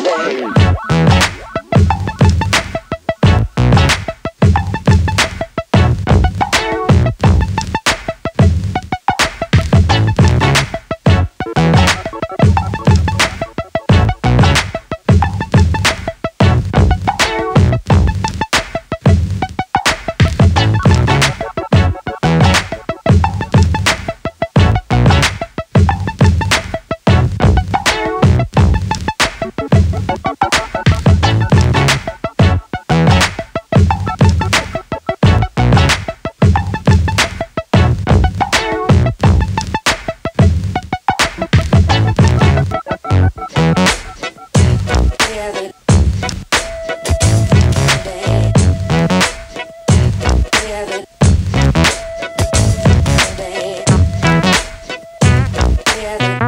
name. Together.